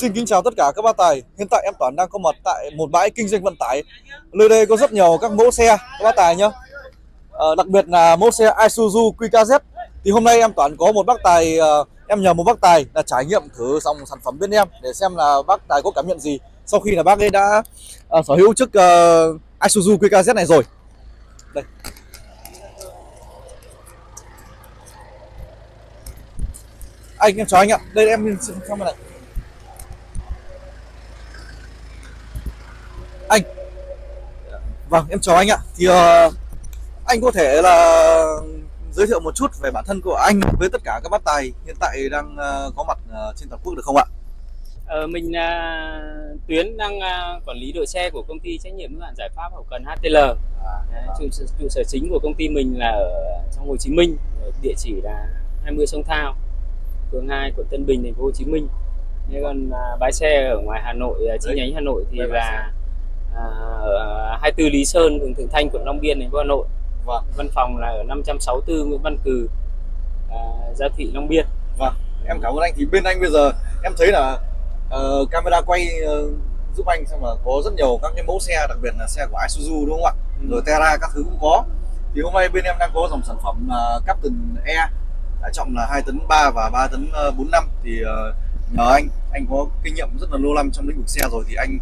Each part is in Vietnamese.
Xin kính chào tất cả các bác tài. Hiện tại em toàn đang có mặt tại một bãi kinh doanh vận tải. Nơi đây có rất nhiều các mẫu xe các bác tài nhé. À, ờ, đặc biệt là mẫu xe Isuzu QKZ. Thì hôm nay em toàn có một bác tài, à, em nhờ một bác tài là trải nghiệm thử dòng sản phẩm bên em để xem là bác tài có cảm nhận gì sau khi là bác ấy đã à, sở hữu chiếc ờ, Isuzu QKZ này rồi. Đây. Anh em chào anh ạ. Đây em xin xem này. anh vâng em chào anh ạ. Thì ờ, anh có thể là giới thiệu một chút về bản thân của anh với tất cả các bác tài hiện tại đang ờ, có mặt ờ, trên toàn quốc được không ạ? Ờ, mình à, Tuyến đang à, quản lý đội xe của công ty trách nhiệm hữu hạn giải pháp hậu cần HTL. Trụ, sở- trụ sở chính của công ty mình là ở trong Hồ Chí Minh, địa chỉ là 20 Sông Thao, phường 2, quận Tân Bình, thành phố Hồ Chí Minh. Thế còn à, bãi xe ở ngoài Hà Nội, à, chi nhánh Hà Nội thì là à, ở 24 Lý Sơn, phường Thượng Thanh, quận Long Biên, thành phố Hà Nội. vâng Văn phòng là ở 564 Nguyễn Văn Cừ, à, Gia Thị Long Biên. vâng em cảm ơn anh thì bên anh bây giờ em thấy là ờ, camera quay ờ, giúp anh xem là có rất nhiều các cái mẫu xe đặc biệt là xe của Isuzu đúng không ạ Ừ. rồi Terra các thứ cũng có thì hôm nay bên em đang có dòng sản phẩm là Captain E tải trọng là 2 tấn 3 và 3 tấn ờ, 45 thì ờ, nhờ anh anh có kinh nghiệm rất là lâu năm trong lĩnh vực xe rồi thì anh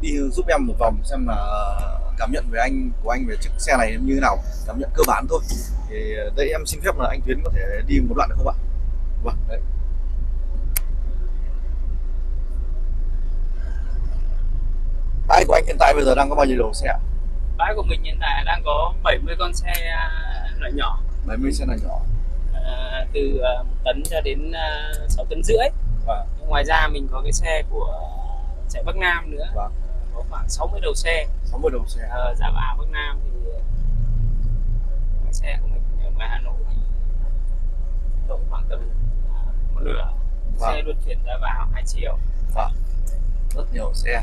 đi giúp em một vòng xem là ờ, cảm nhận về anh của anh về chiếc xe này như thế nào cảm nhận cơ bản thôi thì ờ, đây em xin phép là anh Tuyến có thể đi một đoạn được không ạ vâng đấy bãi của anh hiện tại bây giờ đang có bao nhiêu đầu xe ạ? Bãi của mình hiện tại đang có 70 con xe à, loại nhỏ 70 xe này nhỏ à, từ à, một tấn cho đến à, 6 tấn rưỡi. Vâng. Ngoài ra mình có cái xe của chạy Bắc Nam nữa. Vâng. Có khoảng 60 đầu xe. 60 đầu xe Ờ, giá vào Bắc Nam thì cái xe của mình ở ngoài Hà Nội thì độ khoảng tầm à, một nửa. Vâng. Xe luân chuyển ra vào hai chiều. vâng rất nhiều xe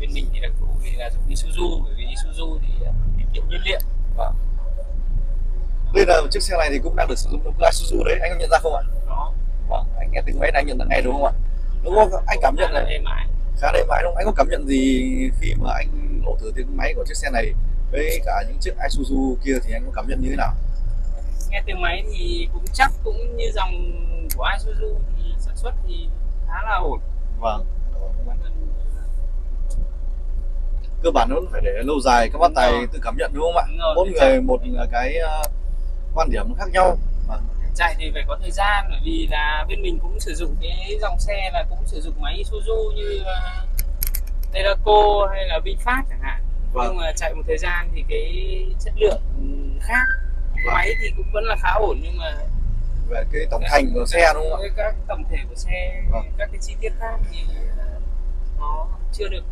Bên mình thì đặc thù vì là dùng Isuzu bởi vì Isuzu thì à, tiết kiệm nhiên liệu. vâng đây là chiếc xe này thì cũng đang được sử dụng trong Isuzu đấy anh có nhận ra không ạ Nó vâng anh nghe tiếng máy này anh nhận ra ngay đúng không ạ đúng không? Anh cảm nhận là này êm ái. khá êm ái đúng không? Anh có cảm nhận gì khi mà anh nổ thử tiếng máy của chiếc xe này với cả những chiếc Isuzu kia thì anh có cảm nhận như thế nào? Nghe tiếng máy thì cũng chắc cũng như dòng của Isuzu thì sản xuất thì khá là ổn. Vâng. Cơ bản nó phải để lâu dài các bác tài tự cảm nhận đúng không ạ? Mỗi người một cái ờ, quan điểm khác nhau chạy thì phải có thời gian bởi vì là bên mình cũng sử dụng cái dòng xe là cũng sử dụng máy Isuzu như uh, Teraco hay là VinFast chẳng hạn. Vâng. nhưng mà chạy một thời gian thì cái chất lượng khác. Vâng. máy thì cũng vẫn là khá ổn nhưng mà về cái tổng thành của xe đúng không ạ? Cái các tổng thể của xe Vâng. các cái chi tiết khác thì uh, nó chưa được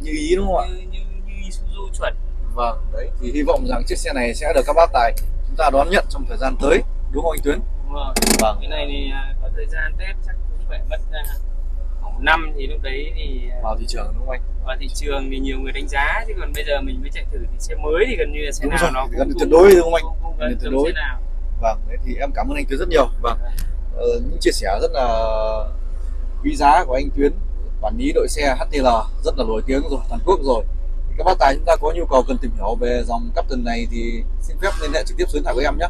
như ý đúng không ạ? như như, như Isuzu chuẩn. Vâng đấy. Thì hy vọng rằng chiếc xe này sẽ được các bác tài chúng ta đón nhận trong thời gian tới đúng không anh Tuyến đúng rồi. Vâng. Cái này thì à, có thời gian tết chắc cũng phải mất à, khoảng năm thì lúc đấy thì à, vào thị trường đúng không anh? vào thị trường thì nhiều người đánh giá chứ còn bây giờ mình mới chạy thử thì xe mới thì gần như là xe Đúng nào rồi, nó cũng gần tuyệt đối đúng không anh? Gần tuyệt đối. nào. Vâng đấy thì em cảm ơn anh Tuyến rất nhiều. Vâng. Ờ, những chia sẻ rất là quý giá của anh Tuyến quản lý đội xe HTL rất là nổi tiếng rồi toàn quốc rồi. Thì các bác tài chúng ta có nhu cầu cần tìm hiểu về dòng Captain này thì xin phép liên hệ trực tiếp số điện thoại của em nhé